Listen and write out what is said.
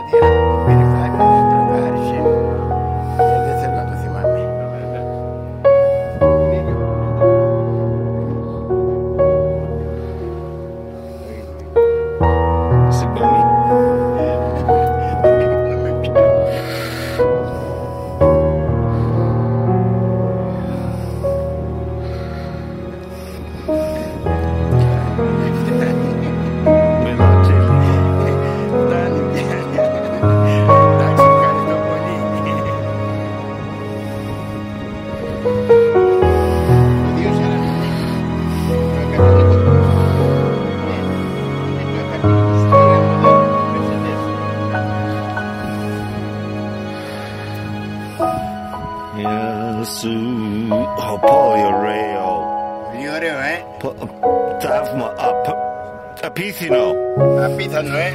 idea. Yes, oh, pull your rail. You're. That's my up. Apicino. Apicino, eh?